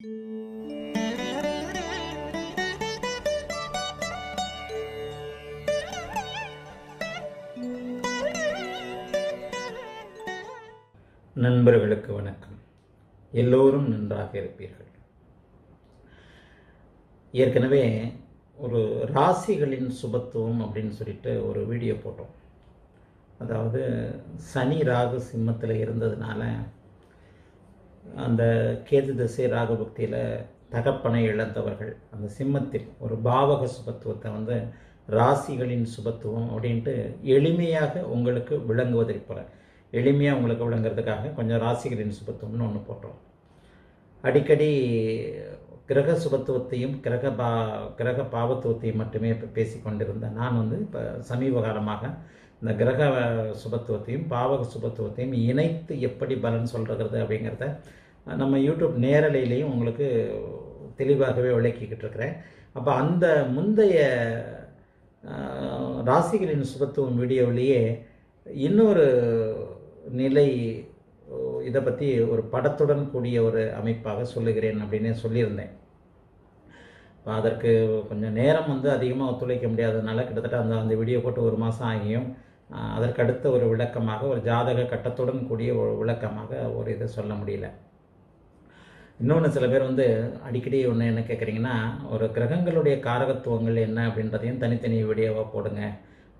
நண்பர்களுக்கு வணக்கம். எல்லோரும் நன்றாக இருப்பீர்கள். ஏற்கனவே ஒரு ராசிகளின் சுபத்துவம் அப்படின்னு சொல்லிட்டு ஒரு வீடியோ போட்டோம். அதாவது சனி ராகு சிம்மத்தில் இருந்ததுனால அந்த கேது திசை ராகு பக்தியில் தகப்பனை இழந்தவர்கள் அந்த சிம்மத்தில் ஒரு பாவக சுபத்துவத்தை வந்து ராசிகளின் சுபத்துவம் அப்படின்ட்டு எளிமையாக உங்களுக்கு விளங்குவதற்கு எளிமையாக உங்களுக்கு விளங்குறதுக்காக கொஞ்சம் ராசிகளின் சுபத்துவம்னு ஒன்று போட்டோம். அடிக்கடி கிரக சுபத்துவத்தையும் கிரக பா கிரக பாவத்துவத்தையும் மட்டுமே இப்போ பேசி கொண்டிருந்தேன் நான் வந்து இப்போ சமீப காலமாக இந்த கிரக சுபத்துவத்தையும் பாவக சுபத்துவத்தையும் இணைத்து எப்படி பலன் சொல்கிறது அப்படிங்கிறத நம்ம யூடியூப் நேரலையிலையும் உங்களுக்கு தெளிவாகவே விளக்கிக்கிட்டு இருக்கிறேன். அப்போ அந்த முந்தைய ராசிகளின் சுபத்துவம் வீடியோவிலேயே இன்னொரு நிலை இதை பற்றி ஒரு படத்துடன் கூடிய ஒரு அமைப்பாக சொல்லுகிறேன் அப்படின்னு சொல்லியிருந்தேன். இப்போ அதற்கு கொஞ்சம் நேரம் வந்து அதிகமாக ஒத்துழைக்க முடியாததுனால கிட்டத்தட்ட அந்த அந்த வீடியோ போட்டு ஒரு மாதம் ஆகியும். அதற்கடுத்த ஒரு விளக்கமாக ஒரு ஜாதக கட்டத்துடன் கூடிய ஒரு விளக்கமாக ஒரு இதை சொல்ல முடியல. இன்னொன்று சில பேர் வந்து அடிக்கடி ஒன்று என்ன கேட்குறீங்கன்னா ஒரு கிரகங்களுடைய காரகத்துவங்கள் என்ன அப்படின்றதையும் தனித்தனி வீடியோவாக போடுங்க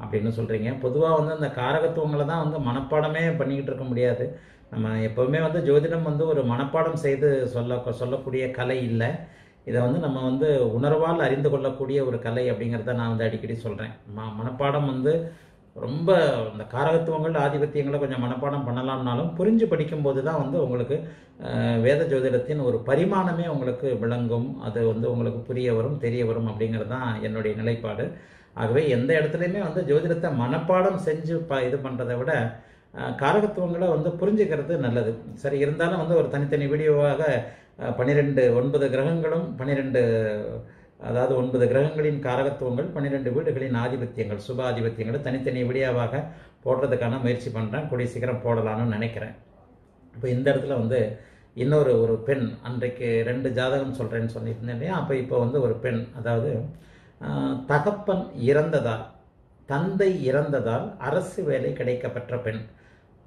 அப்படின்னு சொல்கிறீங்க பொதுவாக வந்து அந்த காரகத்துவங்களை தான் வந்து மனப்பாடமே பண்ணிக்கிட்டு இருக்க முடியாது. நம்ம எப்போவுமே வந்து ஜோதிடம் வந்து ஒரு மனப்பாடம் செய்து சொல்ல சொல்லக்கூடிய கலை இல்லை. இதை வந்து நம்ம வந்து உணர்வால் அறிந்து கொள்ளக்கூடிய ஒரு கலை அப்படிங்கிறத நான் வந்து அடிக்கடி சொல்கிறேன் ம மனப்பாடம் வந்து ரொம்ப இந்த காரகத்துவங்கள் ஆதிபத்தியங்களை கொஞ்சம் மனப்பாடம் பண்ணலாம்னாலும் புரிஞ்சு படிக்கும்போது தான் வந்து உங்களுக்கு வேத ஜோதிடத்தின் ஒரு பரிமாணமே உங்களுக்கு விளங்கும். அது வந்து உங்களுக்கு புரிய வரும் தெரிய வரும் அப்படிங்கிறது தான் என்னுடைய நிலைப்பாடு. ஆகவே எந்த இடத்துலையுமே வந்து ஜோதிடத்தை மனப்பாடம் செஞ்சு ப இது பண்ணுறதை விட காரகத்துவங்களை வந்து புரிஞ்சுக்கிறது நல்லது. சரி இருந்தாலும் வந்து ஒரு தனித்தனி வீடியோவாக பன்னிரெண்டு ஒன்பது கிரகங்களும் பன்னிரெண்டு அதாவது ஒன்பது கிரகங்களின் காரகத்துவங்கள் பன்னிரெண்டு வீடுகளின் ஆதிபத்தியங்கள் சுபாதிபத்தியங்களை. தனித்தனி வீடியோவாக போடுறதுக்கான முயற்சி பண்ணுறேன் கூடிய சீக்கிரம் போடலான்னு நினைக்கிறேன். இப்போ இந்த இடத்துல வந்து இன்னொரு ஒரு பெண் அன்றைக்கு ரெண்டு ஜாதகம் சொல்கிறேன்னு சொல்லியிருந்தேன் இல்லையா? அப்போ இப்போ வந்து ஒரு பெண் அதாவது தகப்பன் இறந்ததால் தந்தை இறந்ததால் அரசு வேலை கிடைக்கப்பெற்ற பெண்.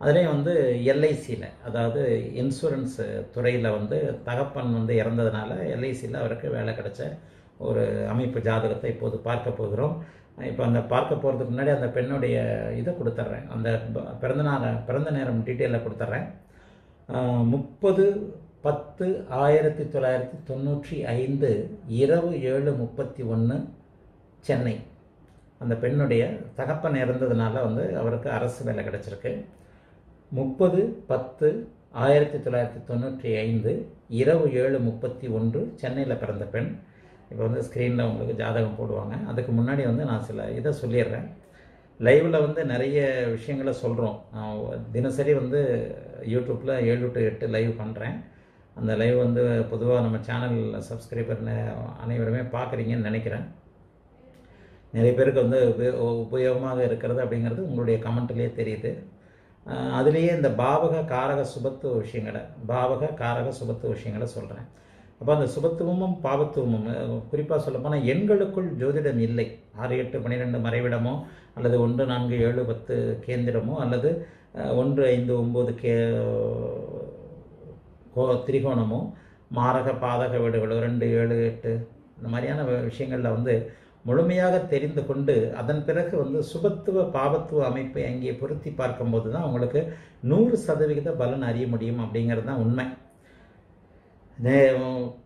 அதுலேயும் வந்து எல்ஐசியில் அதாவது இன்சூரன்ஸ் துறையில் வந்து தகப்பன் வந்து இறந்ததுனால எல்ஐசியில் அவருக்கு வேலை கிடைச்ச ஒரு அமைப்பு ஜாதகத்தை இப்போது பார்க்க போகிறோம். இப்போ அந்த பார்க்க போகிறதுக்கு முன்னாடி அந்த பெண்ணுடைய இதை கொடுத்துட்றேன். அந்த பிறந்த நாள் பிறந்த நேரம் டீட்டெயிலில் கொடுத்துட்றேன். முப்பது பத்து ஆயிரத்தி தொள்ளாயிரத்தி தொண்ணூற்றி ஐந்து இரவு ஏழு முப்பத்தி ஒன்று சென்னை. அந்த பெண்ணுடைய தகப்பன் இறந்ததுனால வந்து அவருக்கு அரசு வேலை கிடச்சிருக்கு. முப்பது பத்து ஆயிரத்தி தொள்ளாயிரத்தி தொண்ணூற்றி ஐந்து இரவு ஏழு முப்பத்தி ஒன்று சென்னையில் பிறந்த பெண். இப்போ வந்து ஸ்க்ரீனில் உங்களுக்கு ஜாதகம் போடுவாங்க. அதுக்கு முன்னாடி வந்து நான் சில இதை சொல்லிடுறேன். லைவில் வந்து நிறைய விஷயங்களை சொல்கிறோம் தினசரி வந்து யூடியூப்பில் ஏழு டு எட்டு லைவ் பண்ணுறேன் அந்த லைவ் வந்து பொதுவாக நம்ம சேனல் சப்ஸ்கிரைபர் அனைவருமே பார்க்குறீங்கன்னு நினைக்கிறேன். நிறைய பேருக்கு வந்து உபயோகமாக இருக்கிறது அப்படிங்கிறது உங்களுடைய கமெண்ட்லேயே தெரியுது. அதுலேயே இந்த பாவக காரக சுபத்துவ விஷயங்களை பாவக காரக சுபத்துவ விஷயங்களை சொல்கிறேன் அப்போ அந்த சுபத்துவமும் பாவத்துவமும் குறிப்பாக சொல்லப்போனால் எண்களுக்குள் ஜோதிடம் இல்லை. ஆறு எட்டு பன்னிரெண்டு மறைவிடமோ அல்லது ஒன்று நான்கு ஏழு பத்து கேந்திரமோ அல்லது ஒன்று ஐந்து ஒம்பது கே கோ திரிகோணமோ மாரக பாதக வீடுகளோ ரெண்டு ஏழு எட்டு இந்த மாதிரியான விஷயங்களில் வந்து முழுமையாக தெரிந்து கொண்டு அதன் பிறகு வந்து சுபத்துவ பாவத்துவ அமைப்பை அங்கே பொருத்தி பார்க்கும்போது தான் உங்களுக்கு நூறு சதவிகித பலன் அறிய முடியும் அப்படிங்கிறது தான் உண்மை.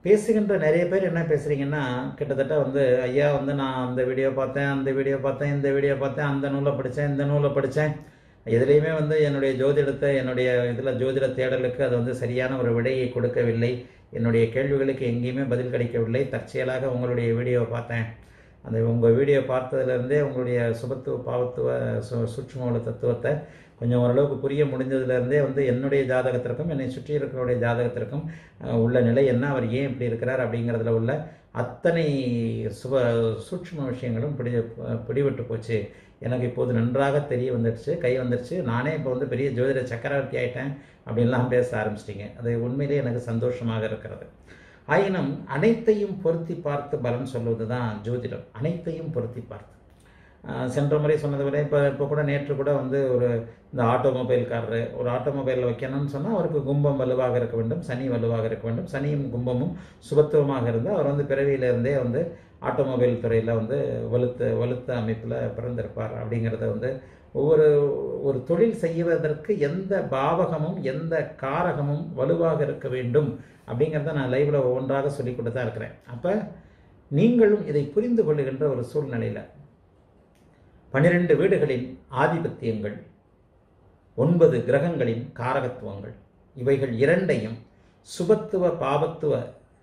பேசுகின்ற நிறைய பேர் என்ன பேசுகிறீங்கன்னா கிட்டத்தட்ட வந்து ஐயா வந்து நான் அந்த வீடியோ பார்த்தேன் அந்த வீடியோ பார்த்தேன் இந்த வீடியோ பார்த்தேன் அந்த நூலை படித்தேன் இந்த நூலை படித்தேன் எதுலேயுமே வந்து என்னுடைய ஜோதிடத்தை என்னுடைய இதில் ஜோதிட தேடலுக்கு அது வந்து சரியான ஒரு விடையை கொடுக்கவில்லை. என்னுடைய கேள்விகளுக்கு எங்கேயுமே பதில் கிடைக்கவில்லை. தற்செயலாக உங்களுடைய வீடியோவை பார்த்தேன். அந்த உங்கள் வீடியோ பார்த்ததுலேருந்தே உங்களுடைய சுபத்துவ பாவத்துவ சு சுற்றுமூல தத்துவத்தை கொஞ்சம் ஓரளவுக்கு புரிய முடிஞ்சதுலேருந்தே வந்து என்னுடைய ஜாதகத்திற்கும் என்னை சுற்றி இருக்கிறவருடைய ஜாதகத்திற்கும் உள்ள நிலை என்ன அவர் ஏன் இப்படி இருக்கிறார் அப்படிங்கிறதுல உள்ள அத்தனை சுப சூட்சம விஷயங்களும் பிடி பிடிபட்டு போச்சு. எனக்கு இப்போது நன்றாக தெரிய வந்துடுச்சு கை வந்துடுச்சு. நானே இப்போ வந்து பெரிய ஜோதிட சக்கரவர்த்தி ஆயிட்டேன் அப்படின்லாம் பேச ஆரம்பிச்சிட்டிங்க. அது உண்மையிலேயே எனக்கு சந்தோஷமாக இருக்கிறது. ஆயினும் அனைத்தையும் பொருத்தி பார்த்து பலன் சொல்வது தான் ஜோதிடம். அனைத்தையும் பொருத்தி பார்த்து. சென்ற முறை சொன்னதை விட இப்போ இப்போ கூட நேற்று கூட வந்து ஒரு இந்த ஆட்டோமொபைல்காரரு ஒரு ஆட்டோமொபைலில் வைக்கணும்னு சொன்னால் அவருக்கு கும்பம் வலுவாக இருக்க வேண்டும் சனி வலுவாக இருக்க வேண்டும். சனியும் கும்பமும் சுபத்துவமாக இருந்தால் அவர் வந்து பிறவியிலிருந்தே வந்து ஆட்டோமொபைல் துறையில் வந்து வலுத்த வலுத்த அமைப்பில் பிறந்திருப்பார் அப்படிங்கிறத வந்து ஒவ்வொரு ஒரு தொழில் செய்வதற்கு எந்த பாவகமும் எந்த காரகமும் வலுவாக இருக்க வேண்டும் அப்படிங்கிறத நான் லைவில் ஒவ்வொன்றாக சொல்லிக் தான் இருக்கிறேன். அப்போ நீங்களும் இதை புரிந்து கொள்ளுகின்ற ஒரு சூழ்நிலையில் பனிரெண்டு வீடுகளின் ஆதிபத்தியங்கள் ஒன்பது கிரகங்களின் காரகத்துவங்கள். இவைகள் இரண்டையும் சுபத்துவ பாபத்துவ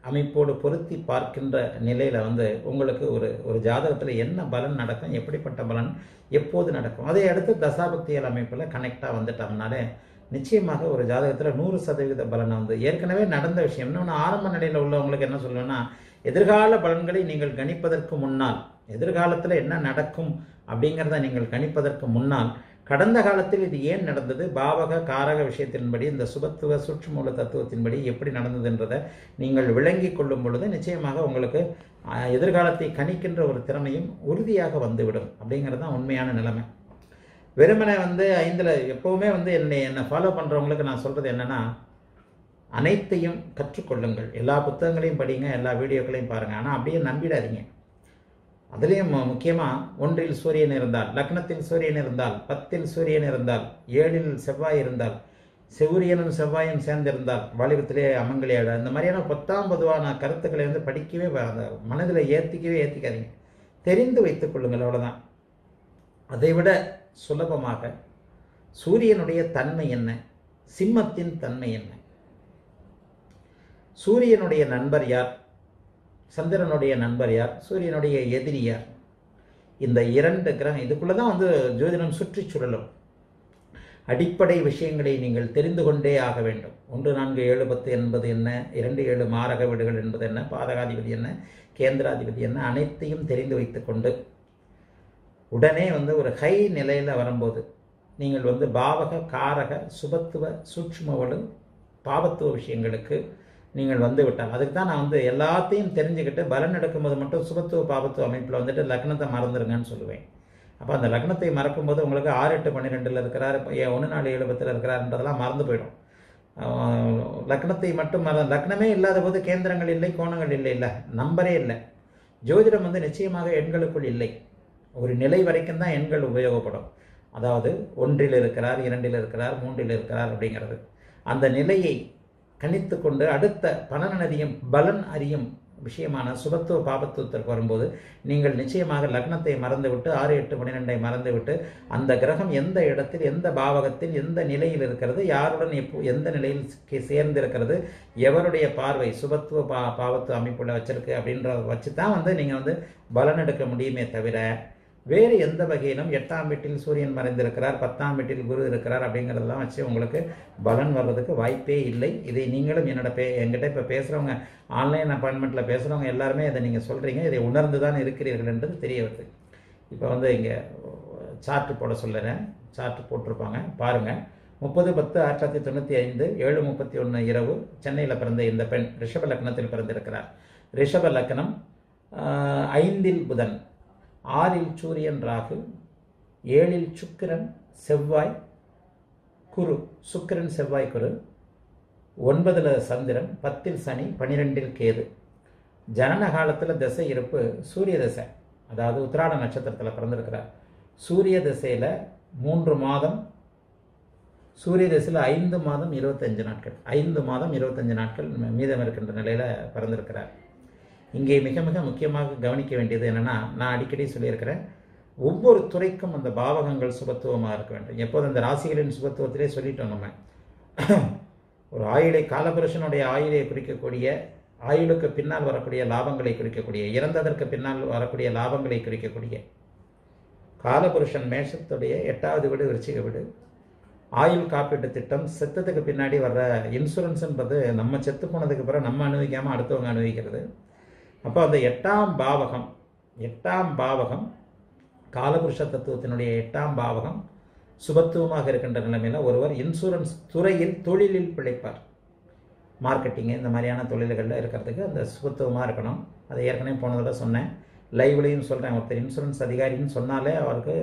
அமைப்போடு பொருத்தி பார்க்கின்ற நிலையில் வந்து உங்களுக்கு ஒரு ஒரு ஜாதகத்தில் என்ன பலன் நடக்கும் எப்படிப்பட்ட பலன் எப்போது நடக்கும்? அதை அடுத்து தசாபக்தியல் அமைப்பில் கனெக்டாக வந்துட்டோம்னாலே நிச்சயமாக ஒரு ஜாதகத்தில் நூறு சதவீத பலன் வந்து ஏற்கனவே நடந்த விஷயம். இன்னொன்று ஆரம்ப நிலையில் உள்ளவங்களுக்கு என்ன சொல்லுவேன்னா எதிர்கால பலன்களை நீங்கள் கணிப்பதற்கு முன்னால் எதிர்காலத்தில் என்ன நடக்கும் அப்படிங்கிறத நீங்கள் கணிப்பதற்கு முன்னால் கடந்த காலத்தில் இது ஏன் நடந்தது? பாவக காரக விஷயத்தின்படி இந்த சுபத்துவ சுற்றுமூல தத்துவத்தின்படி எப்படி நடந்ததுன்றதை நீங்கள் விளங்கி கொள்ளும் பொழுது நிச்சயமாக உங்களுக்கு எதிர்காலத்தை கணிக்கின்ற ஒரு திறமையும் உறுதியாக வந்துவிடும். அப்படிங்கிறது தான் உண்மையான நிலைமை. வெறுமனை வந்து ஐந்தில் எப்போவுமே வந்து என்னை என்னை ஃபாலோ பண்ணுறவங்களுக்கு நான் சொல்கிறது என்னென்னா அனைத்தையும் கற்றுக்கொள்ளுங்கள். எல்லா புத்தகங்களையும் படிங்க எல்லா வீடியோக்களையும் பாருங்கள் ஆனால் அப்படியே நம்பிடாதீங்க. அதுலேயும் முக்கியமாக ஒன்றில் சூரியன் இருந்தால் லக்னத்தில் சூரியன் இருந்தால் பத்தில் சூரியன் இருந்தால் ஏழில் செவ்வாய் இருந்தால் சூரியனும் செவ்வாயும் சேர்ந்திருந்தால் வாலிபத்திலே அமங்கலியாட இந்த மாதிரியான பத்தாம் பொதுவான கருத்துக்களை வந்து படிக்கவே அந்த மனதில் ஏற்றிக்கவே ஏற்றிக்காதீங்க தெரிந்து வைத்துக் கொள்ளுங்கள் அவ்வளோதான் அதைவிட சுலபமாக சூரியனுடைய தன்மை என்ன? சிம்மத்தின் தன்மை என்ன? சூரியனுடைய நண்பர் யார்? சந்திரனுடைய நண்பர் யார்? சூரியனுடைய எதிரி யார்? இந்த இரண்டு கிரகம் இதுக்குள்ளே தான் வந்து ஜோதிடம் சுற்றி சுழலும். அடிப்படை விஷயங்களை நீங்கள் தெரிந்து கொண்டே ஆக வேண்டும். ஒன்று நான்கு ஏழு பத்து என்பது என்ன? இரண்டு ஏழு மாரக வீடுகள் என்பது என்ன? பாதகாதிபதி என்ன? கேந்திராதிபதி என்ன? அனைத்தையும் தெரிந்து வைத்துக்கொண்டு உடனே வந்து ஒரு ஹை நிலையில் வரும்போது நீங்கள் வந்து பாவக காரக சுபத்துவ சூட்சுமவலு பாவத்துவ விஷயங்களுக்கு நீங்கள் வந்து விட்டால். அதுக்கு தான் நான் வந்து எல்லாத்தையும் தெரிஞ்சுக்கிட்டு பலன் எடுக்கும்போது மட்டும் சுபத்துவ பாபத்துவ அமைப்பில் வந்துட்டு லக்னத்தை மறந்துடுங்கன்னு சொல்லுவேன். அப்போ அந்த லக்னத்தை மறக்கும்போது உங்களுக்கு ஆறு எட்டு பன்னிரெண்டில் இருக்கிறார் ஒன்று நாலு எழுபத்தில் இருக்கிறாருன்றதெல்லாம் மறந்து போயிடும். லக்னத்தை மட்டும் மற லக்னமே இல்லாத போது கேந்திரங்கள் இல்லை கோணங்கள் இல்லை இல்லை நம்பரே இல்லை. ஜோதிடம் வந்து நிச்சயமாக எண்களுக்குள் இல்லை. ஒரு நிலை வரைக்கும் தான் எண்கள் உபயோகப்படும். அதாவது ஒன்றில் இருக்கிறார் இரண்டில் இருக்கிறார் மூன்றில் இருக்கிறார் அப்படிங்கிறது. அந்த நிலையை கணித்து கொண்டு அடுத்த பலன் அறியும் பலன் அறியும் விஷயமான சுபத்துவ பாபத்துவத்திற்கு வரும்போது நீங்கள் நிச்சயமாக லக்னத்தை மறந்துவிட்டு ஆறு எட்டு பன்னிரெண்டை மறந்துவிட்டு அந்த கிரகம் எந்த இடத்தில் எந்த பாவகத்தில் எந்த நிலையில் இருக்கிறது யாருடன் எப்போ எந்த நிலையில் சேர்ந்திருக்கிறது சேர்ந்து இருக்கிறது எவருடைய பார்வை சுபத்துவ பா பாவத்துவ அமைப்புள்ள வச்சிருக்கு அப்படின்றத வச்சு தான் வந்து நீங்கள் வந்து பலன் எடுக்க முடியுமே தவிர வேறு எந்த வகையிலும் எட்டாம் வீட்டில் சூரியன் மறைந்திருக்கிறார் பத்தாம் வீட்டில் குரு இருக்கிறார் அப்படிங்கிறதெல்லாம் வச்சு உங்களுக்கு பலன் வர்றதுக்கு வாய்ப்பே இல்லை. இதை நீங்களும் என்னோட பே என்கிட்ட இப்போ பேசுகிறவங்க ஆன்லைன் அப்பாயின்மெண்ட்டில் பேசுகிறவங்க எல்லாருமே இதை நீங்கள் சொல்கிறீங்க இதை உணர்ந்து தான் இருக்கிறீர்கள் என்றது தெரிய வருது. இப்போ வந்து இங்கே சார்ட்டு போட சொல்லுறேன். சார்ட்டு போட்டிருப்பாங்க. பாருங்கள் முப்பது பத்து ஆயிரத்தி தொள்ளாயிரத்தி தொண்ணூற்றி ஐந்து ஏழு முப்பத்தி ஒன்று இரவு சென்னையில் பிறந்த இந்த பெண் ரிஷப லக்னத்தில் பிறந்திருக்கிறார். ரிஷப லக்னம் ஐந்தில் புதன். ஆறில் சூரியன் ராகு ஏழில் சுக்கிரன் செவ்வாய் குரு சுக்கிரன் செவ்வாய் குரு ஒன்பதில் சந்திரன் பத்தில் சனி பன்னிரெண்டில் கேது. ஜனன காலத்தில் திசை இருப்பு சூரிய திசை. அதாவது உத்திராட நட்சத்திரத்தில் பிறந்திருக்கிறார். சூரிய திசையில் மூன்று மாதம் சூரிய திசையில் ஐந்து மாதம் இருபத்தஞ்சு நாட்கள். ஐந்து மாதம் இருபத்தஞ்சு நாட்கள் மீதம் இருக்கின்ற நிலையில் பிறந்திருக்கிறார். இங்கே மிக மிக முக்கியமாக கவனிக்க வேண்டியது என்னென்னா நான் அடிக்கடி சொல்லியிருக்கிறேன் ஒவ்வொரு துறைக்கும் அந்த பாவகங்கள் சுபத்துவமாக இருக்க வேண்டும். எப்போது அந்த ராசிகளின் சுபத்துவத்திலே சொல்லிட்டோம் நம்ம. ஒரு ஆயுளை காலபுருஷனுடைய ஆயுளை குறிக்கக்கூடிய ஆயுளுக்கு பின்னால் வரக்கூடிய லாபங்களை குறிக்கக்கூடிய இறந்ததற்கு பின்னால் வரக்கூடிய லாபங்களை குறிக்கக்கூடிய காலபுருஷன் மேஷத்துடைய எட்டாவது வீடு விருச்சிக வீடு ஆயுள் காப்பீட்டு திட்டம் செத்ததுக்கு பின்னாடி வர்ற இன்சூரன்ஸ்ன்றது நம்ம செத்து போனதுக்கு பிறகு நம்ம அனுபவிக்காமல் அடுத்தவங்க அனுபவிக்கிறது. அப்போ அந்த எட்டாம் பாவகம் எட்டாம் பாவகம் காலபுருஷ தத்துவத்தினுடைய எட்டாம் பாவகம் சுபத்துவமாக இருக்கின்ற நிலைமையில் ஒருவர் இன்சூரன்ஸ் துறையில் தொழிலில் பிழைப்பார். மார்க்கெட்டிங்கு இந்த மாதிரியான தொழில்களில் இருக்கிறதுக்கு அந்த சுபத்துவமாக இருக்கணும். அதை ஏற்கனவே போனதோட சொன்னேன். லைவ்லையும் சொல்கிறேன் ஒருத்தர் இன்சூரன்ஸ் அதிகாரின்னு சொன்னாலே அவருக்கு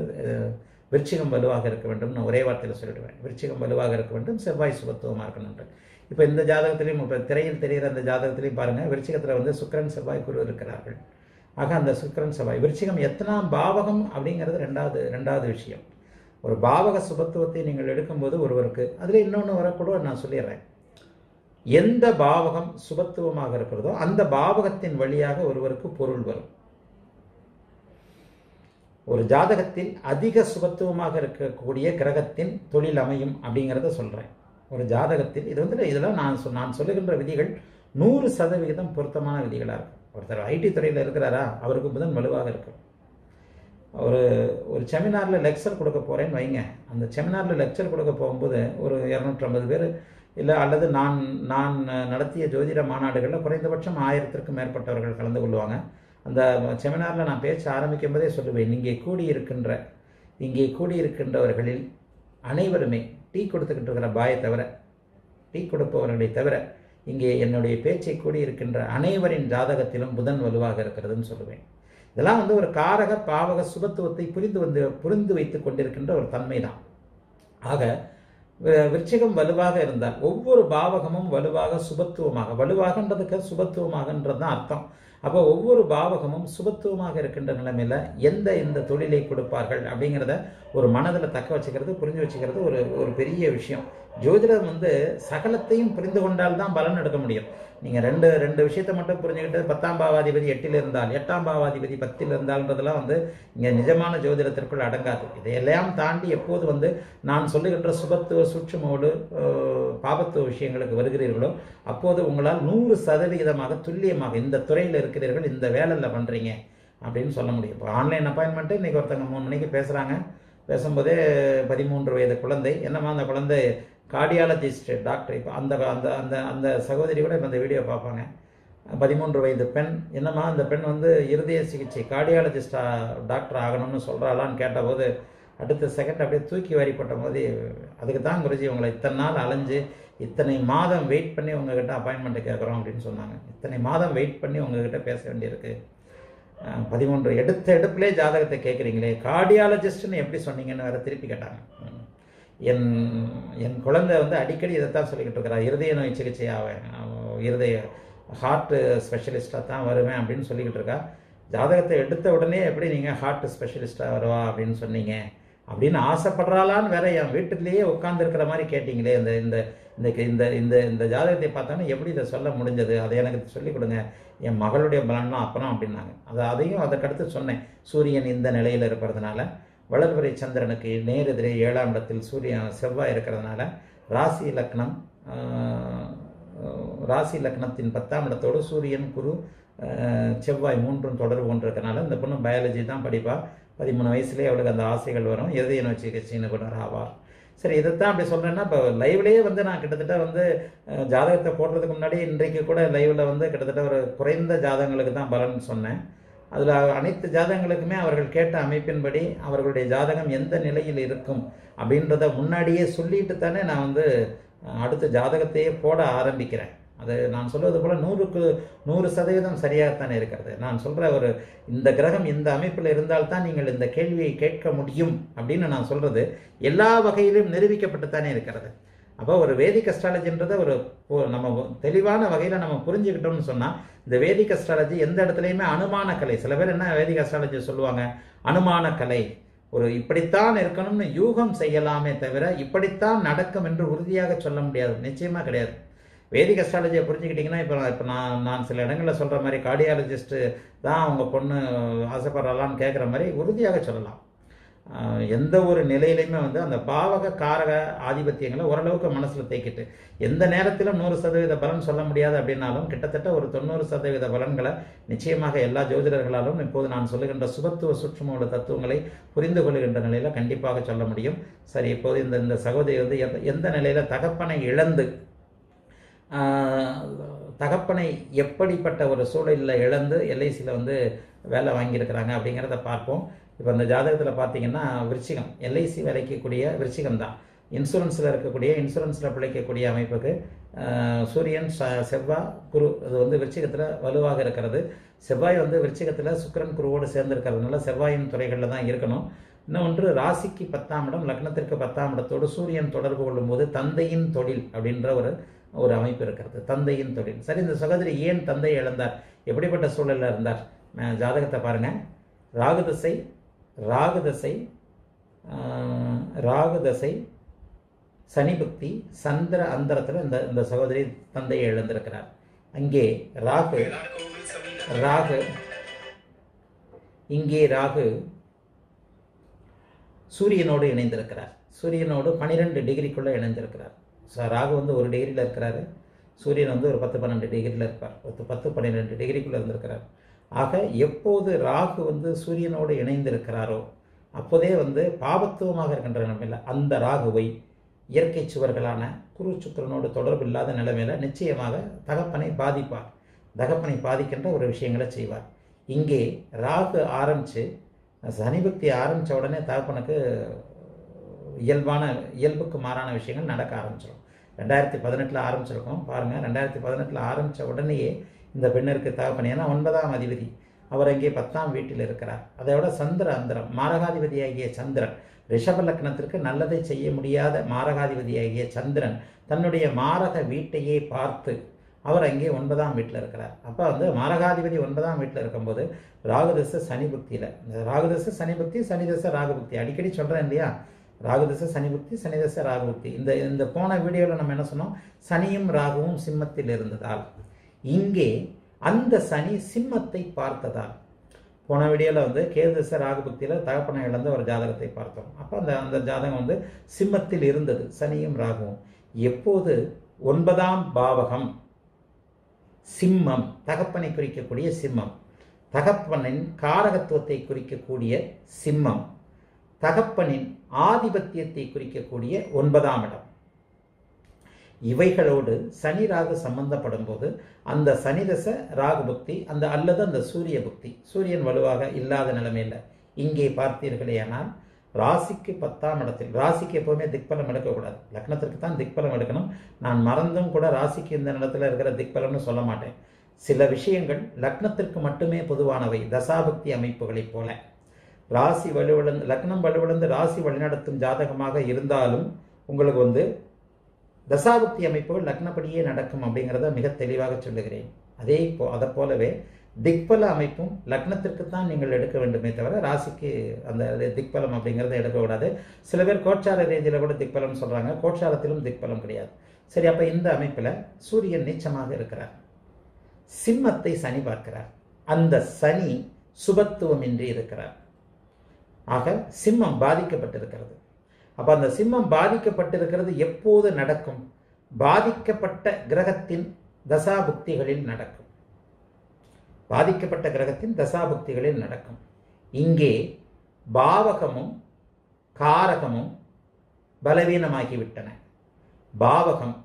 விருச்சிகம் வலுவாக இருக்க வேண்டும்னு ஒரே வார்த்தையில் சொல்லிடுவேன். விருச்சிகம் வலுவாக இருக்க வேண்டும். செவ்வாய் சுபத்துவமாக இருக்கணும்ட்டு இப்போ இந்த ஜாதகத்திலையும் இப்போ திரையில் தெரிகிற அந்த ஜாதகத்திலையும் பாருங்கள் விருச்சிகத்தில் வந்து சுக்கிரன் செவ்வாய் குரு இருக்கிறார்கள். ஆக அந்த சுக்கிரன் செவ்வாய். விருச்சிகம் எத்தனாம் பாவகம் அப்படிங்கிறது ரெண்டாவது ரெண்டாவது விஷயம். ஒரு பாவக சுபத்துவத்தை நீங்கள் எடுக்கும்போது ஒருவருக்கு அதில் இன்னொன்று வரக்கூட நான் சொல்லிடுறேன். எந்த பாவகம் சுபத்துவமாக இருக்கிறதோ அந்த பாவகத்தின் வழியாக ஒருவருக்கு பொருள் வரும். ஒரு ஜாதகத்தில் அதிக சுபத்துவமாக இருக்கக்கூடிய கிரகத்தின் தொழில் அமையும் அப்படிங்கிறத சொல்கிறேன் ஒரு ஜாதகத்தில் இது வந்து இதெல்லாம் நான் சொ- நான் சொல்லுகின்ற விதிகள் நூறு சதவிகிதம் பொருத்தமான விதிகளாக இருக்கும். ஒருத்தர் ஐடி துறையில் இருக்கிறாரா அவருக்கு புதன் வலுவாக இருக்கும். ஒரு ஒரு செமினாரில் லெக்சர் கொடுக்க போகிறேன்னு வைங்க. அந்த செமினாரில் லெக்சர் கொடுக்க போகும்போது ஒரு இரநூற்றம்பது பேர் இல்லை அல்லது நான் நான் நடத்திய ஜோதிட மாநாடுகளில் குறைந்தபட்சம் ஆயிரத்திற்கும் மேற்பட்டவர்கள் கலந்து கொள்வாங்க. அந்த செமினாரில் நான் பேச ஆரம்பிக்கும் போதே சொல்லுவேன் இங்கே கூடியிருக்கின்ற இங்கே கூடியிருக்கின்றவர்களில் அனைவருமே டீ கொடுத்துக்கிட்டு இருக்கிற பாயை தவிர டீ கொடுப்பவர்களை தவிர இங்கே என்னுடைய பேச்சை கூடி இருக்கின்ற அனைவரின் ஜாதகத்திலும் புதன் வலுவாக இருக்கிறதுன்னு சொல்லுவேன். இதெல்லாம் வந்து ஒரு காரக பாவக சுபத்துவத்தை புரிந்து வந்து புரிந்து வைத்துக் கொண்டிருக்கின்ற ஒரு தன்மை தான் ஆக விருச்சிகம் வலுவாக இருந்தால் ஒவ்வொரு பாவகமும் வலுவாக சுபத்துவமாக வலுவாகன்றதுக்கு சுபத்துவமாகன்றது தான் அர்த்தம். அப்போ ஒவ்வொரு பாவகமும் சுபத்துவமாக இருக்கின்ற நிலைமையில் எந்த எந்த தொழிலை கொடுப்பார்கள் அப்படிங்கிறத ஒரு மனதில் தக்க வச்சுக்கிறது புரிஞ்சு வச்சுக்கிறது ஒரு ஒரு பெரிய விஷயம். ஜோதிடம் வந்து சகலத்தையும் புரிந்து கொண்டால் தான் பலன் எடுக்க முடியும். நீங்கள் ரெண்டு ரெண்டு விஷயத்தை மட்டும் புரிஞ்சுக்கிட்டு பத்தாம் பாவாதிபதி எட்டில் இருந்தால் எட்டாம் பாவாதிபதி பத்தில் இருந்தால்ன்றதெல்லாம் வந்து இங்கே நிஜமான ஜோதிடத்திற்குள் அடங்காது. இதையெல்லாம் தாண்டி எப்போது வந்து நான் சொல்லுகின்ற சுபத்துவ சூட்சமோடு பாபத்துவ விஷயங்களுக்கு வருகிறீர்களோ அப்போது உங்களால் நூறு சதவிகிதமாக துல்லியமாக இந்த துறையில் இருக்கிறீர்கள் இந்த வேலையில் பண்ணுறீங்க அப்படின்னு சொல்ல முடியும். இப்போ ஆன்லைன் அப்பாயின்மெண்ட்டு இன்றைக்கி ஒருத்தங்க மூணு மணிக்கு பேசுகிறாங்க பேசும்போதே பதிமூன்று வயது குழந்தை. என்னம்மா அந்த குழந்தை கார்டியாலஜிஸ்ட் டாக்டர் இப்போ அந்த அந்த அந்த அந்த சகோதரி கூட இப்போ அந்த வீடியோ பார்ப்பாங்க. பதிமூன்று வயது பெண் என்னம்மா அந்த பெண் வந்து இருதய சிகிச்சை கார்டியாலஜிஸ்டா டாக்டர் ஆகணும்னு சொல்கிறாளான்னு கேட்டபோது அடுத்த செகண்ட் அப்படியே தூக்கி வாரி போது அதுக்கு தான் குருஜி உங்களை இத்தனை நாள் அலைஞ்சு இத்தனை மாதம் வெயிட் பண்ணி உங்ககிட்ட அப்பாயின்மெண்ட் கேட்குறோம் அப்படின்னு சொன்னாங்க. இத்தனை மாதம் வெயிட் பண்ணி உங்ககிட்ட பேச வேண்டியிருக்கு. பதிமூன்று எடுத்த எடுப்பிலே ஜாதகத்தை கேட்குறீங்களே கார்டியாலஜிஸ்ட்னு எப்படி சொன்னீங்கன்னு வேற திருப்பி கேட்டாங்க. என் என் குழந்தை வந்து அடிக்கடி இதைத்தான் சொல்லிக்கிட்டு இருக்கிறான் இருதய நோய் சிகிச்சை ஆவேன் இருதய ஹார்ட்டு ஸ்பெஷலிஸ்ட்டாக தான் வருவேன் அப்படின்னு சொல்லிக்கிட்டு இருக்கா. ஜாதகத்தை எடுத்த உடனே எப்படி நீங்கள் ஹார்ட் ஸ்பெஷலிஸ்ட்டாக வருவா அப்படின்னு சொன்னீங்க? அப்படின்னு ஆசைப்படுறாளான்னு வேற என் வீட்டுலேயே உட்காந்துருக்கிற மாதிரி கேட்டிங்களே இந்த இந்த இந்த இந்த இந்த இந்த ஜாதகத்தை பார்த்தோன்னா எப்படி இதை சொல்ல முடிஞ்சது? அதை எனக்கு சொல்லிக் கொடுங்க. என் மகளுடைய பலன்லாம் அப்புறம் அப்படின்னாங்க. அதை அதையும் அதற்கடுத்து சொன்னேன். சூரியன் இந்த நிலையில் இருக்கிறதுனால. வளர்வரை சந்திரனுக்கு நேரெதிரே ஏழாம் இடத்தில் சூரியன் செவ்வாய் இருக்கிறதுனால ராசி லக்னம் ராசி லக்னத்தின் பத்தாம் இடத்தோடு சூரியன் குரு செவ்வாய் மூன்றும் தொடர்பு கொண்டிருக்கனால இந்த பொண்ணு பயாலஜி தான் படிப்பா. பதிமூணு வயசுலேயே அவளுக்கு அந்த ஆசைகள் வரும். இருதய நோய் சிகிச்சை ஆவார். சரி இதைத்தான் அப்படி சொல்கிறேன்னா இப்போ லைவ்லேயே வந்து நான் கிட்டத்தட்ட வந்து ஜாதகத்தை போடுறதுக்கு முன்னாடி இன்றைக்கு கூட லைவில் வந்து கிட்டத்தட்ட ஒரு குறைந்த ஜாதகங்களுக்கு தான் பலன் சொன்னேன். அதில் அனைத்து ஜாதகங்களுக்குமே அவர்கள் கேட்ட அமைப்பின்படி அவர்களுடைய ஜாதகம் எந்த நிலையில் இருக்கும் அப்படின்றத முன்னாடியே சொல்லிட்டு தானே நான் வந்து அடுத்த ஜாதகத்தையே போட ஆரம்பிக்கிறேன். அது நான் சொல்வது போல் நூறுக்கு நூறு சதவீதம் சரியாகத்தானே இருக்கிறது. நான் சொல்கிற ஒரு இந்த கிரகம் இந்த அமைப்பில் இருந்தால்தான் நீங்கள் இந்த கேள்வியை கேட்க முடியும் அப்படின்னு நான் சொல்கிறது எல்லா வகையிலும் நிரூபிக்கப்பட்டு தானே இருக்கிறது. அப்போ ஒரு வேதிக் அஸ்ட்ராலஜின்றதை ஒரு நம்ம தெளிவான வகையில் நம்ம புரிஞ்சுக்கிட்டோம்னு சொன்னால் இந்த வேதிக் அஸ்ட்ராலஜி எந்த இடத்துலையுமே அனுமான கலை சில பேர் என்ன வேதிக் அஸ்ட்ராலஜி சொல்லுவாங்க? அனுமான கலை ஒரு இப்படித்தான் இருக்கணும்னு யூகம் செய்யலாமே தவிர இப்படித்தான் நடக்கும் என்று உறுதியாக சொல்ல முடியாது. நிச்சயமாக கிடையாது. வேதிக் அஸ்ட்ராலஜியை புரிஞ்சுக்கிட்டிங்கன்னா இப்போ இப்போ நான் நான் சில இடங்களில் சொல்கிற மாதிரி கார்டியாலஜிஸ்ட்டு தான் அவங்க பொண்ணு ஆசைப்படுறாளான்னு கேட்குற மாதிரி உறுதியாக சொல்லலாம். எந்த ஒரு நிலையிலையுமே வந்து அந்த பாவக காரக ஆதிபத்தியங்களை ஓரளவுக்கு மனசில் தேக்கிட்டு எந்த நேரத்திலும் நூறு சதவீத பலன் சொல்ல முடியாது அப்படின்னாலும் கிட்டத்தட்ட ஒரு தொண்ணூறு சதவீத பலன்களை நிச்சயமாக எல்லா ஜோதிடர்களாலும் இப்போது நான் சொல்லுகின்ற சுபத்துவ சுற்றுமோட தத்துவங்களை புரிந்து கொள்கின்ற நிலையில் கண்டிப்பாக சொல்ல முடியும். சரி இப்போது இந்த இந்த சகோதரி வந்து எந்த எந்த நிலையில் தகப்பனை இழந்து தகப்பனை எப்படிப்பட்ட ஒரு சூழலில் இழந்து எல்ஐசியில் வந்து வேலை வாங்கியிருக்கிறாங்க அப்படிங்கிறத பார்ப்போம். இப்போ அந்த ஜாதகத்தில் பார்த்தீங்கன்னா விருச்சிகம் எல்ஐசி விளைக்கக்கூடிய விருச்சிகம் தான். இன்சூரன்ஸில் இருக்கக்கூடிய இன்சூரன்ஸில் பிழைக்கக்கூடிய அமைப்புக்கு சூரியன் ச- செவ்வாய் குரு அது வந்து விருச்சிகத்தில் வலுவாக இருக்கிறது. செவ்வாய் வந்து விருச்சிகத்தில் சுக்கிரன் குருவோடு சேர்ந்து இருக்கிறதுனால செவ்வாயின் துறைகளில் தான் இருக்கணும். இன்னொன்று ராசிக்கு பத்தாம் இடம் லக்னத்திற்கு பத்தாம் இடத்தோடு சூரியன் தொடர்பு கொள்ளும்போது தந்தையின் தொழில் அப்படின்ற ஒரு ஒரு அமைப்பு இருக்கிறது. தந்தையின் தொழில். சரி இந்த சகோதரி ஏன் தந்தை இழந்தார்? எப்படிப்பட்ட சூழலில் இருந்தார்? நான் ஜாதகத்தை பாருங்கள் ராகு திசை ராகு சனிபக்தி ஆஹ், ராகு தசை சந்திர அந்தரத்தில் இந்த இந்த சகோதரி தந்தையை இழந்திருக்கிறார் அங்கே ராகு ராகு இங்கே ராகு சூரியனோடு இணைந்திருக்கிறார். சூரியனோடு பன்னிரெண்டு டிகிரிக்குள்ளே இணைந்திருக்கிறார். ஸோ ராகு வந்து ஒரு டிகிரியில் இருக்கிறாரு. சூரியன் வந்து ஒரு பத்து பன்னெண்டு டிகிரியில் இருப்பார். பத்து பத்து பன்னிரெண்டு டிகிரிக்குள்ளே இருந்திருக்கிறார். ஆக எப்போது ராகு வந்து சூரியனோடு இணைந்திருக்கிறாரோ அப்போதே வந்து பாபத்துவமாக இருக்கின்ற நிலைமையில் அந்த ராகுவை இயற்கை சுவர்களான குரு தொடர்பு இல்லாத நிலைமையில் நிச்சயமாக தகப்பனை பாதிப்பார். தகப்பனை பாதிக்கின்ற ஒரு விஷயங்களை செய்வார். இங்கே ராகு ஆரம்பித்து சனிபக்தி ஆரம்பித்த உடனே தகப்பனுக்கு இயல்பான இயல்புக்கு மாறான விஷயங்கள் நடக்க ஆரம்பிச்சிடும் ரெண்டாயிரத்தி பதினெட்டில் ஆரம்பிச்சிருக்கோம். பாருங்கள் ரெண்டாயிரத்தி பதினெட்டில் ஆரம்பித்த உடனேயே இந்த பெண்ணிற்கு தகப்பன் ஏன்னா ஒன்பதாம் அதிபதி. அவர் அங்கே பத்தாம் வீட்டில் இருக்கிறார். அதோட சந்திர அந்தரம் மாரகாதிபதியாகிய சந்திரன் ரிஷப லக்னத்திற்கு நல்லதை செய்ய முடியாத மாரகாதிபதியாகிய சந்திரன் தன்னுடைய மாரக வீட்டையே பார்த்து அவர் அங்கே ஒன்பதாம் வீட்டில் இருக்கிறார். அப்போ வந்து மாரகாதிபதி ஒன்பதாம் வீட்டில் இருக்கும்போது ராகுதச சனி புக்தியில் இந்த ராகுதச சனி புக்தி சனிதச ராகுபக்தி அடிக்கடி சொல்கிறேன் இல்லையா? ராகுதச சனி புக்தி சனிதச ராகுபக்தி இந்த இந்த போன வீடியோவில் நம்ம என்ன சொன்னோம்? சனியும் ராகுவும் சிம்மத்தில் இருந்ததால். இங்கே அந்த சனி சிம்மத்தை பார்த்ததால். போன வீடியோவில் வந்து கேதுச ராகுபக்தியில் தகப்பனை இழந்த ஒரு ஜாதகத்தை பார்த்தோம். அப்போ அந்த அந்த ஜாதகம் வந்து சிம்மத்தில் இருந்தது சனியும் ராகுவும். எப்போது? ஒன்பதாம் பாவகம். சிம்மம் தகப்பனை குறிக்கக்கூடிய சிம்மம். தகப்பனின் காரகத்துவத்தை குறிக்கக்கூடிய சிம்மம். தகப்பனின் ஆதிபத்தியத்தை குறிக்கக்கூடிய ஒன்பதாம் இடம். இவைகளோடு சனி ராகு சம்பந்தப்படும் போது அந்த சனிதச ராகு புக்தி அந்த அல்லது அந்த சூரிய புக்தி சூரியன் வலுவாக இல்லாத நிலைமையில் இங்கே பார்த்தீர்களேயானால் ராசிக்கு பத்தாம் இடத்தில் ராசிக்கு எப்போவுமே திக்பலம் எடுக்கக்கூடாது. லக்னத்திற்கு தான் திக்பலம் எடுக்கணும். நான் மறந்தும் கூட ராசிக்கு இந்த நிலத்தில் இருக்கிற திக்பலம்னு சொல்ல மாட்டேன். சில விஷயங்கள் லக்னத்திற்கு மட்டுமே பொதுவானவை தசாபக்தி அமைப்புகளைப் போல. ராசி வலுவிழந்து லக்னம் வலுவிழந்து ராசி வழிநடத்தும் ஜாதகமாக இருந்தாலும் உங்களுக்கு வந்து தசாபக்தி அமைப்புகள் லக்னப்படியே நடக்கும் அப்படிங்கிறத மிக தெளிவாக சொல்லுகிறேன். அதே போ அதை போலவே திக்பல அமைப்பும் லக்னத்திற்கு தான் நீங்கள் எடுக்க வேண்டுமே தவிர ராசிக்கு அந்த திக்பலம் அப்படிங்கிறத எடுக்கக்கூடாது சில பேர் கோட்சார ரீதியில் கூட திக்பலம் சொல்கிறாங்க கோட்சாரத்திலும் திக்பலம் கிடையாது. சரி அப்போ இந்த அமைப்பில் சூரியன் நீச்சமாக இருக்கிறார். சிம்மத்தை சனி பார்க்கிறார். அந்த சனி சுபத்துவமின்றி இருக்கிறார். ஆக சிம்மம் பாதிக்கப்பட்டிருக்கிறது. அப்போ அந்த சிம்மம் பாதிக்கப்பட்டிருக்கிறது எப்போது நடக்கும்? பாதிக்கப்பட்ட கிரகத்தின் தசாபுக்திகளில் நடக்கும். பாதிக்கப்பட்ட கிரகத்தின் தசாபுக்திகளில் நடக்கும். இங்கே பாவகமும் காரகமும் பலவீனமாகிவிட்டன. பாவகம்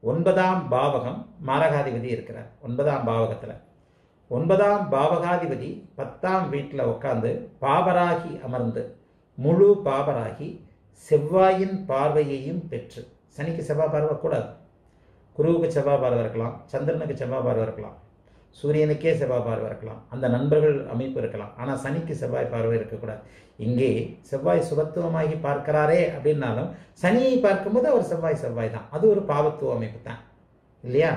ஒன்பதாம் பாவகம் மாரகாதிபதி இருக்கிறார். ஒன்பதாம் பாவகத்தில். ஒன்பதாம் பாவகாதிபதி பத்தாம் வீட்டில் உட்காந்து பாபராகி அமர்ந்து முழு பாபராகி செவ்வாயின் பார்வையையும் பெற்று சனிக்கு செவ்வாய் பார்வை கூடாது குருவுக்கு செவ்வாய் பார்வை இருக்கலாம் சந்திரனுக்கு செவ்வாய் பார்வை இருக்கலாம் சூரியனுக்கே செவ்வாய் பார்வை இருக்கலாம் அந்த நண்பர்கள் அமைப்பு இருக்கலாம். ஆனால் சனிக்கு செவ்வாய் பார்வை இருக்கக்கூடாது. இங்கே செவ்வாய் சுபத்துவமாகி பார்க்கிறாரே அப்படின்னாலும் சனியை பார்க்கும்போது அவர் செவ்வாய் செவ்வாய் தான். அது ஒரு பாவத்துவ அமைப்பு தான். இல்லையா?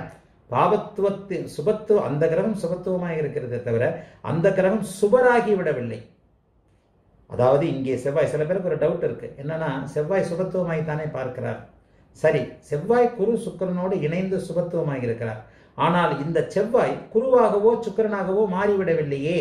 பாவத்துவத்தின் சுபத்துவம் அந்த கிரகம் சுபத்துவமாக இருக்கிறதே தவிர அந்த கிரகம் சுபராகி விடவில்லை. அதாவது இங்கே செவ்வாய் சில பேருக்கு ஒரு டவுட் இருக்குது என்னென்னா செவ்வாய் சுபத்துவமாய் தானே பார்க்கிறார். சரி செவ்வாய் குரு சுக்கரனோடு இணைந்து சுபத்துவமாக இருக்கிறார் ஆனால் இந்த செவ்வாய் குருவாகவோ சுக்கரனாகவோ மாறிவிடவில்லையே.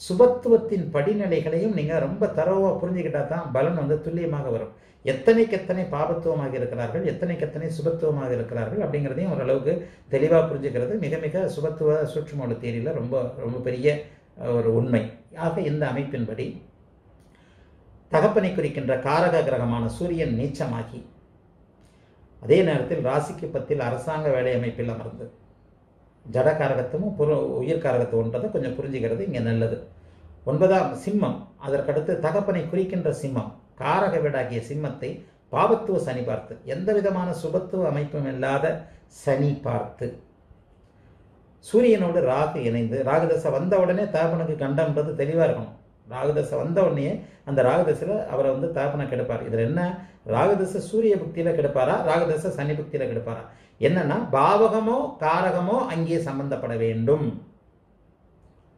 சுபத்துவத்தின் படிநிலைகளையும் நீங்கள் ரொம்ப தரவாக புரிஞ்சுக்கிட்டா தான் பலன் வந்து துல்லியமாக வரும். எத்தனைக்கு எத்தனை பாபத்துவமாக இருக்கிறார்கள் எத்தனைக்கு எத்தனை சுபத்துவமாக இருக்கிறார்கள் அப்படிங்கிறதையும் ஓரளவுக்கு தெளிவாக புரிஞ்சுக்கிறது. மிக மிக சுபத்துவ சூட்சுமோட தேரியில் ரொம்ப ரொம்ப பெரிய ஒரு உண்மை. ஆக இந்த அமைப்பின்படி தகப்பனை குறிக்கின்ற காரக கிரகமான சூரியன் நீச்சமாகி. அதே நேரத்தில் ராசிக்கு பத்தில் அரசாங்க வேலை அமைப்பில் அமர்ந்து. ஜடகாரகத்துவம் உயிர்காரகத்து ஒன்றதை கொஞ்சம் புரிஞ்சுக்கிறது இங்கே நல்லது. ஒன்பதாம் சிம்மம் அதற்கடுத்து தகப்பனை குறிக்கின்ற சிம்மம் காரக வீடாகிய சிம்மத்தை பாபத்துவ சனி பார்த்து எந்த விதமான சுபத்துவ அமைப்பும் இல்லாத சனி பார்த்து. சூரியனோடு ராகு இணைந்து ராகுதசை வந்த உடனே தகப்பனுக்கு கண்டம்ன்றது தெளிவாக இருக்கணும். ராகுதசை வந்த உடனே அந்த ராகுதசையில் அவரை வந்து தகப்பனை கெடுப்பார். இதில் என்ன? ராகுதசை சூரிய புக்தியில் கெடுப்பாரா? ராகுதசை சனி புக்தியில் கெடுப்பாரா? என்னன்னா பாவகமோ காரகமோ அங்கே சம்பந்தப்பட வேண்டும்.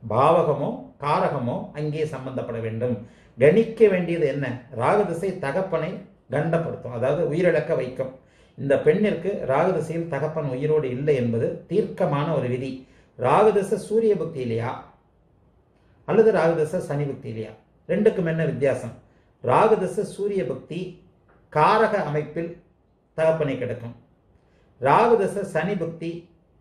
பாவகமோ காரகமோ அங்கே சம்பந்தப்பட வேண்டும். கணிக்க வேண்டியது என்ன? ராகுதிசை தகப்பனை கண்டப்படுத்தும் அதாவது உயிரிழக்க வைக்கும். இந்த பெண்ணிற்கு ராகுதிசையில் தகப்பன் உயிரோடு இல்லை என்பது தீர்க்கமான ஒரு விதி. ராகுதிசை சூரிய புக்தியிலையா அல்லது ராகுதச சனி இல்லையா? ரெண்டுக்கும் என்ன வித்தியாசம்? ராகுதச சூரிய பக்தி காரக அமைப்பில் தகப்பனை கிடைக்கும். ராகுதச சனி பக்தி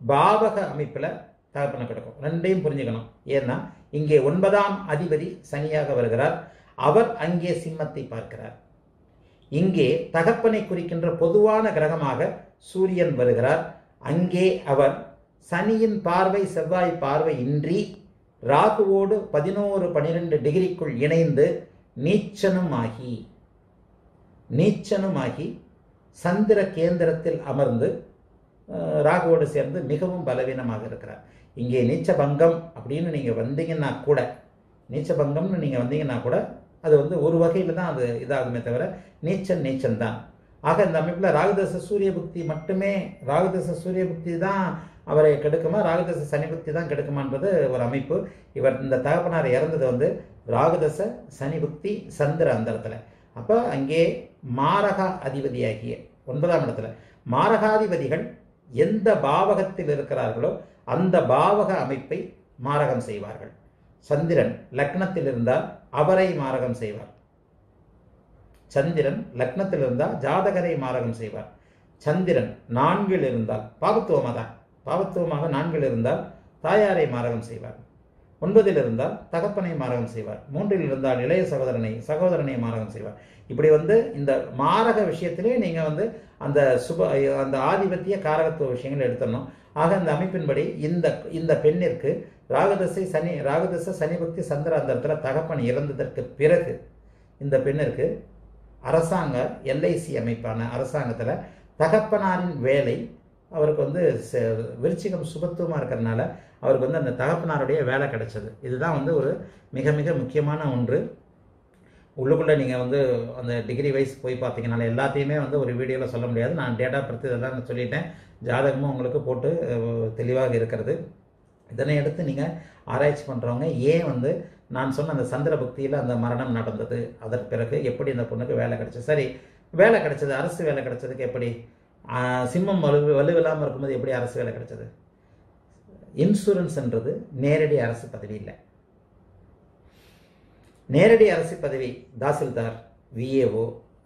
பாவக அமைப்பில் தகப்பனை கிடக்கும். ரெண்டையும் புரிஞ்சுக்கணும். ஏன்னா இங்கே ஒன்பதாம் அதிபதி சனியாக வருகிறார். அவர் அங்கே சிம்மத்தை பார்க்கிறார். இங்கே தகப்பனை குறிக்கின்ற பொதுவான கிரகமாக சூரியன் வருகிறார். அங்கே அவர் சனியின் பார்வை செவ்வாய் பார்வை இன்றி ராகுவோடு பதினோரு பனிரெண்டு டிகிரிக்குள் இணைந்து நீச்சனுமாகி நீச்சனுமாகி சந்திர கேந்திரத்தில் அமர்ந்து ராகுவோடு சேர்ந்து மிகவும் பலவீனமாக இருக்கிறார். இங்கே நீச்சபங்கம் அப்படின்னு நீங்கள் வந்தீங்கன்னா கூட நீச்சபங்கம்னு நீங்கள் வந்தீங்கன்னா கூட அது வந்து ஒரு வகையில் தான் அது இதாகுமே தவிர நீச்சன் நீச்சன் தான் ஆக இந்த அமைப்பில் ராகுதச சூரிய புக்தி மட்டுமே ராகுதச சூரிய புக்தி தான் அவரை கெடுக்குமா? ராகுதச சனிபுத்தி தான் கெடுக்குமான்றது ஒரு அமைப்பு. இவர் இந்த தகப்பனார் இறந்தது வந்து ராகுதச சனிபுக்தி சந்திர அந்தரத்தில். அப்போ அங்கே மாரகா அதிபதியாகிய ஒன்பதாம் இடத்துல மாரகாதிபதிகள் எந்த பாவகத்தில் இருக்கிறார்களோ அந்த பாவக அமைப்பை மாரகம் செய்வார்கள். சந்திரன் லக்னத்தில் இருந்தால் அவரை மாரகம் செய்வார். சந்திரன் லக்னத்தில் இருந்தால் ஜாதகரை மாரகம் செய்வார். சந்திரன் நான்கில் இருந்தால் பாவத்துவமாக தான் பாவத்துவமாக நான்கில் இருந்தால் தாயாரை மாரகம் செய்வார். ஒன்பதில் இருந்தால் தகப்பனை மாரகம் செய்வார். மூன்றில் இருந்தால் இளைய சகோதரனை சகோதரனை மாரகம் செய்வார். இப்படி வந்து இந்த மாரக விஷயத்திலே நீங்கள் வந்து அந்த சுப அந்த ஆதிபத்திய காரகத்துவ விஷயங்கள் எடுத்துடணும். ஆக இந்த அமைப்பின்படி இந்த இந்த பெண்ணிற்கு ராகதசை சனி ராகதச சனிபக்தி சந்திர அந்தரத்தில் தகப்பன் இறந்ததற்கு பிறகு இந்த பெண்ணிற்கு அரசாங்க எல்ஐசி அமைப்பான அரசாங்கத்தில் தகப்பனாரின் வேலை அவருக்கு வந்து விருச்சிகம் சுபத்துவமாக இருக்கிறதுனால அவருக்கு வந்து அந்த தகப்பனாருடைய வேலை கிடைச்சது. இதுதான் வந்து ஒரு மிக மிக முக்கியமான ஒன்று. உள்ளுக்குள்ளே நீங்கள் வந்து அந்த டிகிரி வைஸ் போய் பார்த்தீங்கனால எல்லாத்தையுமே வந்து ஒரு வீடியோவில் சொல்ல முடியாது. நான் டேட்டா பற்றி இதெல்லாம் சொல்லிட்டேன். ஜாதகமும் உங்களுக்கு போட்டு தெளிவாக இருக்கிறது. இதனை எடுத்து நீங்கள் ஆராய்ச்சி பண்ணுறவங்க ஏன் வந்து நான் சொன்ன அந்த சந்திர பக்தியில் அந்த மரணம் நடந்தது? அதற்கு பிறகு எப்படி இந்த பொண்ணுக்கு வேலை கிடைச்சது? சரி வேலை கிடைச்சது அரசு வேலை கிடைச்சதுக்கு எப்படி? சிம்மம் வலு வலுவில்லாமல் இருக்கும்போது எப்படி அரசு வேலை கிடைச்சது? இன்சூரன்ஸ்ன்றது நேரடி அரசு பதவி இல்லை. நேரடி அரசு பதவி தாசில்தார் விஏஓ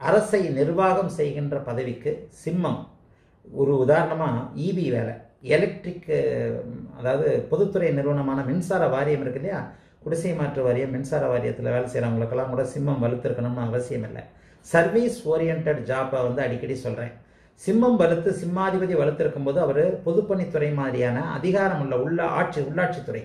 அரசை நிர்வாகம் செய்கின்ற பதவிக்கு சிம்மம். ஒரு உதாரணமாக இபி வேலை. எலக்ட்ரிக் அதாவது பொதுத்துறை நிறுவனமான மின்சார வாரியம் இருக்கு இல்லையா? குடிசை மாற்று வாரியம் மின்சார வாரியத்தில் வேலை செய்கிறவங்களுக்கெல்லாம் கூட சிம்மம் வலுத்திருக்கணும்னு அவசியம் இல்லை. சர்வீஸ் ஓரியன்ட் ஜாப்பை வந்து அடிக்கடி சொல்கிறேன் சிம்மம் வலுத்து சிம்மாதிபதி வலுத்திருக்கும் போது அவர் பொதுப்பணித்துறை மாதிரியான அதிகாரம் உள்ள உள்ள ஆட்சி உள்ளாட்சித்துறை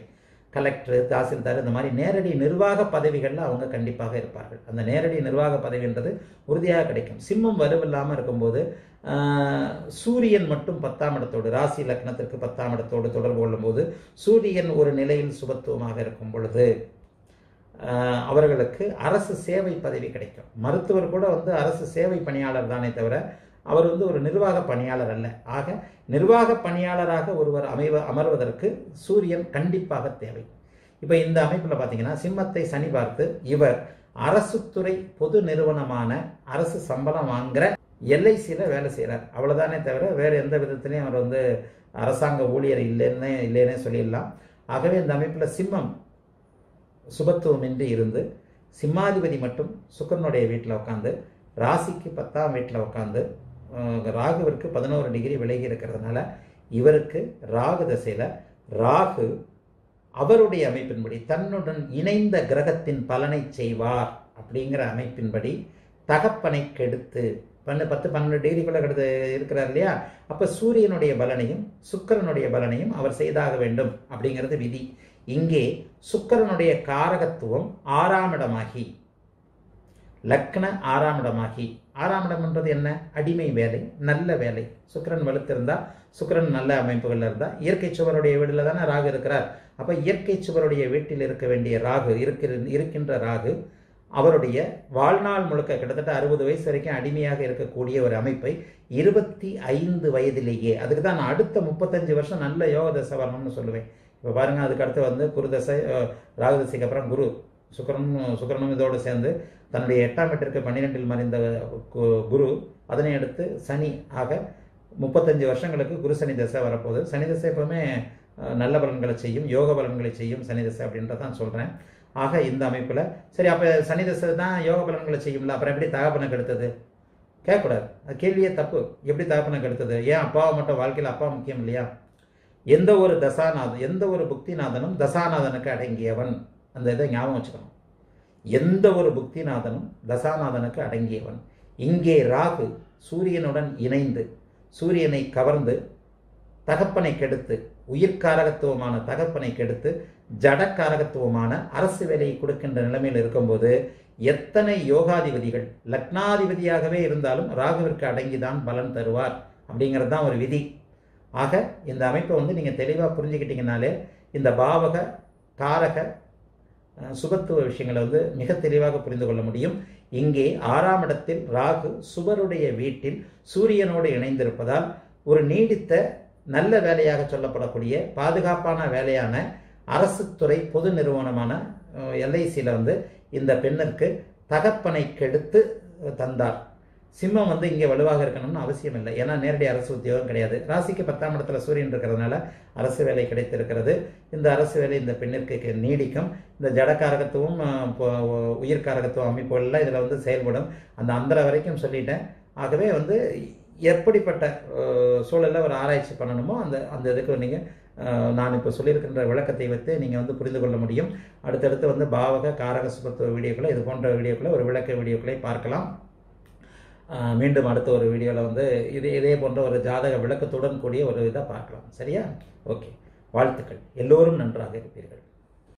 கலெக்டர் தாசில்தார் இந்த மாதிரி நேரடி நிர்வாக பதவிகளில் அவங்க கண்டிப்பாக இருப்பார்கள். அந்த நேரடி நிர்வாக பதவின்றது உறுதியாக கிடைக்கும். சிம்மம் வலுவில்லாமல் இருக்கும்போது சூரியன் மட்டும் பத்தாம் இடத்தோடு ராசி லக்னத்திற்கு பத்தாம் இடத்தோடு தொடர்பு கொள்ளும்போது சூரியன் ஒரு நிலையில் சுபத்துவமாக இருக்கும் பொழுது அவர்களுக்கு அரசு சேவை பதவி கிடைக்கும். மருத்துவர் கூட வந்து அரசு சேவை பணியாளர் தானே தவிர அவர் வந்து ஒரு நிர்வாக பணியாளர் அல்ல. ஆக நிர்வாக பணியாளராக ஒருவர் அமைவ அமர்வதற்கு சூரியன் கண்டிப்பாக தேவை. இப்போ இந்த அமைப்பில் பார்த்தீங்கன்னா சிம்மத்தை சனி பார்த்து இவர் அரசு துறை பொது நிறுவனமான அரசு சம்பளம் வாங்குற எல்ஐசியில் வேலை செய்கிறார் அவ்வளோதானே தவிர வேறு எந்த விதத்துலையும் அவர் வந்து அரசாங்க ஊழியர் இல்லைன்னு இல்லைன்னே சொல்லிடலாம். ஆகவே இந்த அமைப்பில் சிம்மம் சுபத்துவமின்றி இருந்து சிம்மாதிபதி மட்டும் சுக்கரனுடைய வீட்டில் உட்காந்து ராசிக்கு பத்தாம் வீட்டில் உட்காந்து ராகுவிற்கு பதினோரு டிகிரி விலகி இருக்கிறதுனால இவருக்கு ராகு தசையில் ராகு அவருடைய அமைப்பின்படி தன்னுடன் இணைந்த கிரகத்தின் பலனை செய்வார் அப்படிங்கிற அமைப்பின்படி தகப்பனை கெடுத்து பன்னு பத்து பன்னெண்டு டிகிரிக்குள்ள கெடுத்து இருக்கிறார் இல்லையா? அப்போ சூரியனுடைய பலனையும் சுக்கிரனுடைய பலனையும் அவர் செய்தாக வேண்டும் அப்படிங்கிறது விதி. இங்கே சுக்கிரனுடைய காரகத்துவம் ஆறாம் இடமாகி லக்ன ஆறாம் இடமாகி ஆறாம் இடம் என்றது என்ன? அடிமை வேலை நல்ல வேலை. சுக்கரன் வலுத்திருந்தா சுக்கரன் நல்ல அமைப்புகள் இருந்தா இயற்கை சுவருடைய வீடுல தானே ராகு இருக்கிறார். அப்ப இயற்கை சுவருடைய வீட்டில் இருக்க வேண்டிய ராகு இருக்கிற இருக்கின்ற ராகு அவருடைய வாழ்நாள் முழுக்க கிட்டத்தட்ட அறுபது வயசு வரைக்கும் அடிமையாக இருக்கக்கூடிய ஒரு அமைப்பை இருபத்தி ஐந்து வயதிலேயே அதுக்கு தான் நான் அடுத்த முப்பத்தஞ்சு வருஷம் நல்ல யோக தசை வரணும்னு சொல்லுவேன். இப்போ பாருங்க அதுக்கு அடுத்து வந்து குரு தசை ராகு தசைக்கு அப்புறம் குரு சுக்கரனும் சுக்கரனும் இதோடு சேர்ந்து தன்னுடைய எட்டாம் வீட்டிற்கு பன்னிரெண்டில் மறைந்த கு- குரு அதனை அடுத்து சனி ஆக முப்பத்தஞ்சு வருஷங்களுக்கு குரு சனி தசை வரப்போகுது. சனி தசை எப்பவுமே நல்ல பலன்களை செய்யும் யோக பலன்களை செய்யும் சனி தசை அப்படின்றதான் சொல்கிறேன் ஆக இந்த அமைப்பில் சரி அப்போ சனி தசை தான் யோக பலன்களை செய்யும்ல அப்புறம் எப்படி தகப்பனை கெடுத்தது? கேட்கக்கூடாது. அது கேள்வியே தப்பு. எப்படி தகப்பனை கெடுத்தது? ஏன் அப்பாவை மட்டும் வாழ்க்கையில் அப்பா முக்கியம் இல்லையா? எந்த ஒரு தசாநாதன் எந்த ஒரு புக்திநாதனும் தசாநாதனுக்கு அடங்கியவன். அந்த இதை ஞாபகம் வச்சுக்கணும். எந்த ஒரு புக்திநாதனும் தசாநாதனுக்கு அடங்கியவன். இங்கே ராகு சூரியனுடன் இணைந்து சூரியனை கவர்ந்து தகப்பனை கெடுத்து உயிர்காரகத்துவமான தகப்பனை கெடுத்து ஜடக்காரகத்துவமான அரசு வேலையை கொடுக்கின்ற நிலைமையில் இருக்கும்போது எத்தனை யோகாதிபதிகள் லக்னாதிபதியாகவே இருந்தாலும் ராகுவிற்கு அடங்கிதான் பலன் தருவார் அப்படிங்கிறது தான் ஒரு விதி. ஆக இந்த அமைப்பை வந்து நீங்கள் தெளிவாக புரிஞ்சுக்கிட்டீங்கனாலே இந்த பாவக காரக சுபத்துவ விஷயங்களை வந்து மிக தெளிவாக புரிந்து கொள்ள முடியும். இங்கே ஆறாம் இடத்தில் ராகு சுபருடைய வீட்டில் சூரியனோடு இணைந்திருப்பதால் ஒரு நீடித்த நல்ல வேலையாக சொல்லப்படக்கூடிய பாதுகாப்பான வேலையான அரசு துறை பொது நிறுவனமான எல்ஐசியில் வந்து இந்த பெண்ணிற்கு தகப்பனை கெடுத்து தந்தார். சிம்மம் வந்து இங்கே வலுவாக இருக்கணும்னு அவசியம் இல்லை. ஏன்னா நேரடி அரசு உத்தியோகம் கிடையாது. ராசிக்கு பத்தாம் இடத்துல சூரியன் இருக்கிறதுனால அரசு வேலை கிடைத்திருக்கிறது. இந்த அரசு வேலை இந்த பெண்ணிற்கு நீடிக்கும். இந்த ஜடக்காரகத்துவம் உயிர்காரகத்துவம் அமைப்புகள்லாம் இதில் வந்து செயல்படும். அந்த அந்தர வரைக்கும் சொல்லிட்டேன். ஆகவே வந்து எப்படிப்பட்ட சூழலில் ஒரு ஆராய்ச்சி பண்ணணுமோ அந்த அந்த இதுக்கு நீங்கள் நான் இப்போ சொல்லியிருக்கின்ற விளக்கத்தை வைத்து நீங்கள் வந்து புரிந்து கொள்ள முடியும். அடுத்தடுத்து வந்து பாவக காரக சுபத்துவ வீடியோக்களை இது போன்ற வீடியோக்களை ஒரு விளக்க வீடியோக்களை பார்க்கலாம். மீண்டும் அடுத்த ஒரு வீடியோவில் வந்து இதே இதே போன்ற ஒரு ஜாதக விளக்கத்துடன் கூடிய ஒரு இதை பார்க்கலாம். சரியா? ஓகே. வாழ்த்துக்கள். எல்லோரும் நன்றாக இருப்பீர்கள்.